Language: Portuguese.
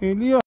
Ele, ó.